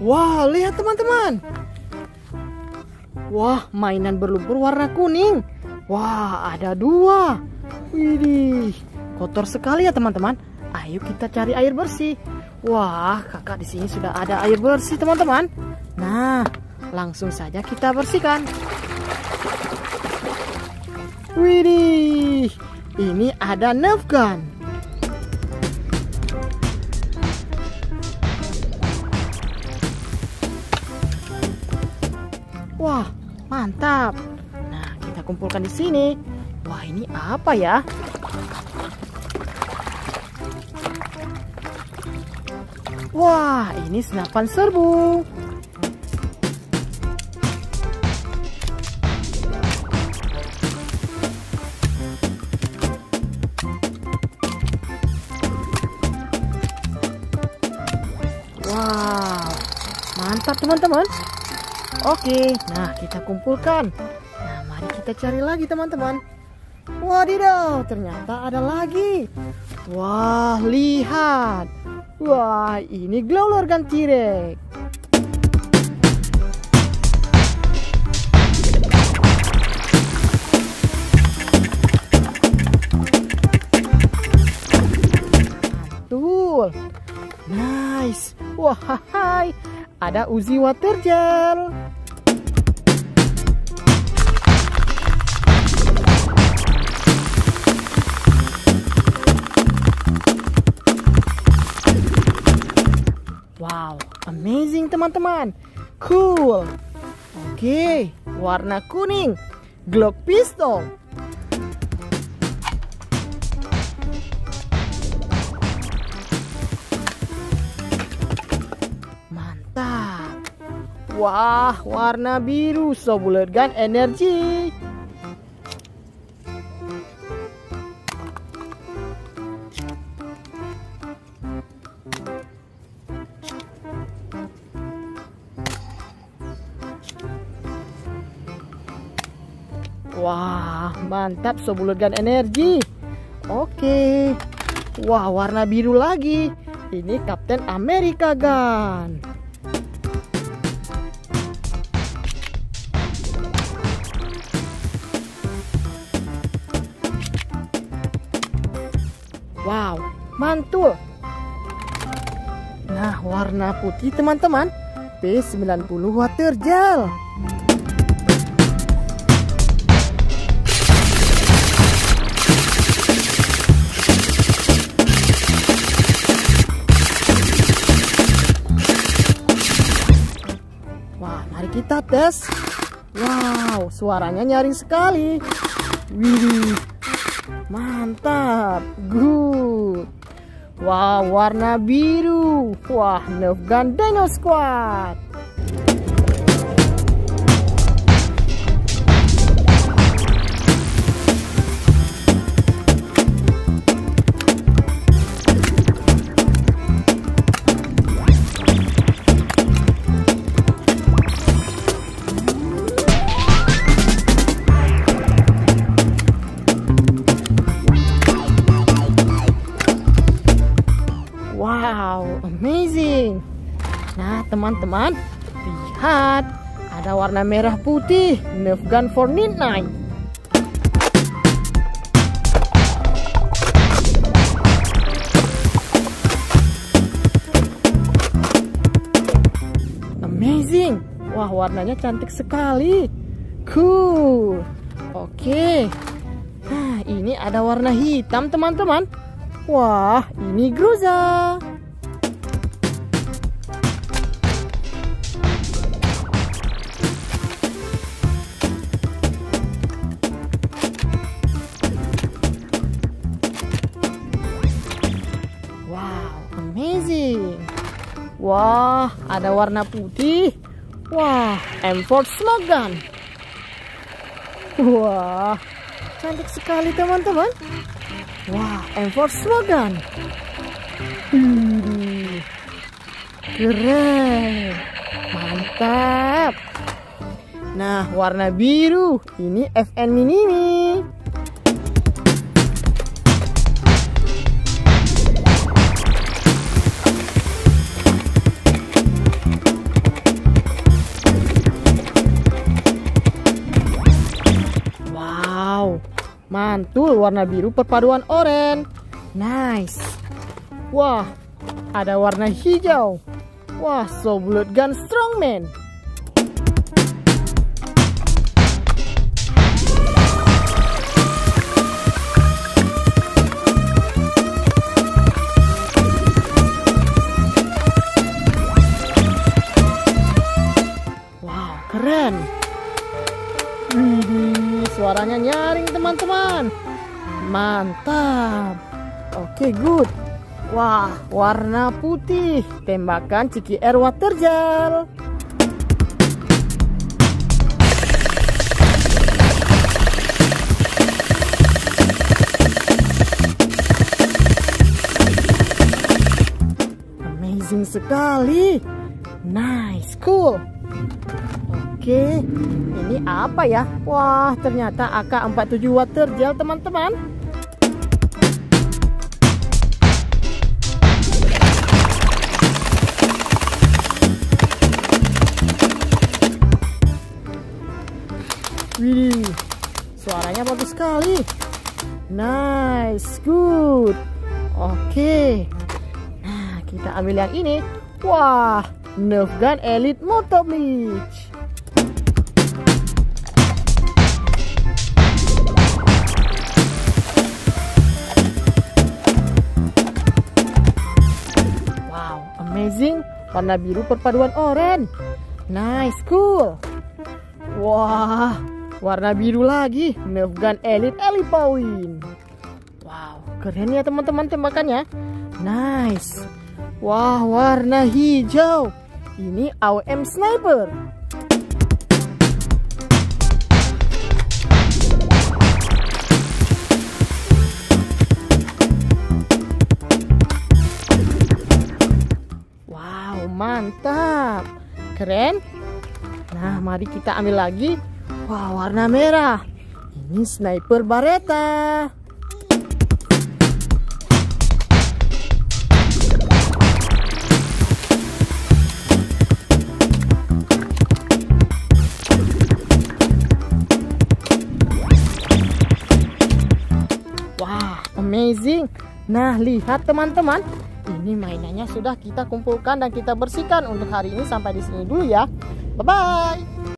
Wah, lihat teman-teman. Wah, mainan berlumpur warna kuning. Wah, ada dua. Widih, kotor sekali ya teman-teman. Ayo kita cari air bersih. Wah, kakak di sini sudah ada air bersih teman-teman. Nah, langsung saja kita bersihkan. Widih, ini ada Nerf gun. Wah, mantap. Nah, kita kumpulkan di sini. Wah, ini apa ya? Wah, ini senapan serbu. Wow, mantap teman-teman. Oke, nah kita kumpulkan. Nah, mari kita cari lagi teman-teman. Wadidaw, ternyata ada lagi. Wah, lihat. Wah, ini glow organ T-Rex. Mantul. Nice. Wah, hai. Ada Uzi water gel. Wow, amazing teman-teman. Cool. Oke, warna kuning. Glock pistol. Wah, warna biru. So bullet gun energi. Wah, mantap Sobulugan energi. Oke. Wah, warna biru lagi. Ini Kapten Amerika Gun. Wow, mantul. Nah, warna putih teman-teman. P90 water gel. Wah, mari kita tes. Wow, suaranya nyaring sekali. Wih, mantap. Good. Wow, warna biru. Wah, Nerf Gun Dino Squad. Wow, amazing. Nah, teman-teman, lihat ada warna merah putih Nerf Gun for Midnight. Amazing. Wah, warnanya cantik sekali. Cool. Oke. Nah, ini ada warna hitam, teman-teman. Wah, ini Groza. Wah, ada warna putih. Wah, M4 Smoke Gun. Wah, cantik sekali teman-teman. Wah, M4 slogan. Hmm, keren. Mantap. Nah, warna biru. Ini FN Mini. Mantul warna biru perpaduan oranye. Nice. Wah, ada warna hijau. Wah, so blood gun strongman. Teman-teman. Mantap. Oke, good. Wah, warna putih. Tembakan Ciki Air Water Gel. Amazing sekali. Nice, cool. Oke, ini apa ya? Wah, ternyata AK47 water gel teman-teman. Wih, suaranya bagus sekali. Nice, good. Oke. Nah, kita ambil yang ini. Wah, Nerf Gun Elite Motor Bleach. Warna biru perpaduan oranye. Nice, cool. Wah, warna biru lagi. Nerf Gun Elite Point. Wow, keren ya teman-teman tembakannya. Nice. Wah, warna hijau. Ini AWM Sniper. Keren. Nah, mari kita ambil lagi. Wah, warna merah. Ini sniper Baretta. Wah, amazing. Nah, lihat teman-teman. Ini mainannya sudah kita kumpulkan dan kita bersihkan untuk hari ini sampai di sini dulu ya. Bye bye.